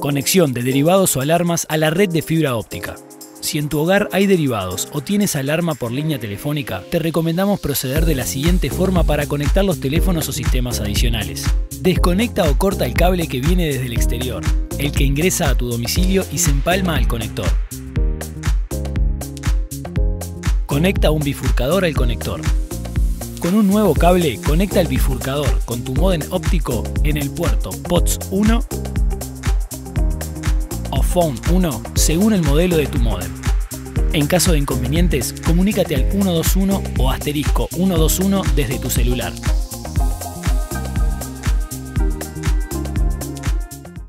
Conexión de derivados o alarmas a la red de fibra óptica. Si en tu hogar hay derivados o tienes alarma por línea telefónica, te recomendamos proceder de la siguiente forma para conectar los teléfonos o sistemas adicionales. Desconecta o corta el cable que viene desde el exterior, el que ingresa a tu domicilio y se empalma al conector. Conecta un bifurcador al conector. Con un nuevo cable, conecta el bifurcador con tu modem óptico en el puerto POTS 1 o Phone 1 según el modelo de tu modem. En caso de inconvenientes, comunícate al 121 o asterisco 121 desde tu celular.